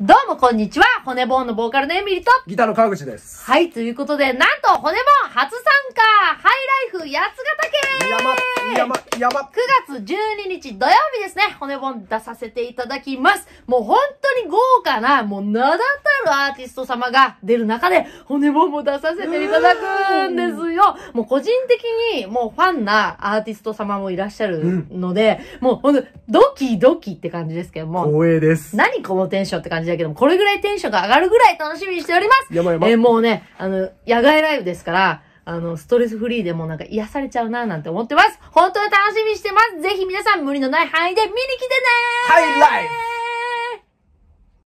どうもこんにちは。骨ボーンのボーカルのエミリと。ギターの川口です。はい、ということで、なんと、骨ボーン初参加ハイライフ八ヶ岳山、山、山。9月12日土曜日ですね、骨ボン出させていただきます。もう本当に豪華な、もう名だたるアーティスト様が出る中で、骨も出させていただくんですよ。もう個人的にもうファンなアーティスト様もいらっしゃるので、もうほんとドキドキって感じですけども、光栄です。何このテンションって感じだけども、これぐらいテンションが上がるぐらい楽しみにしております。山々。えーもうね、あの、野外ライブですから、あの、ストレスフリーでもうなんか癒されちゃうななんて思ってます。本当に楽しみにしてます。ぜひ皆さん無理のない範囲で見に来てねーハイライフ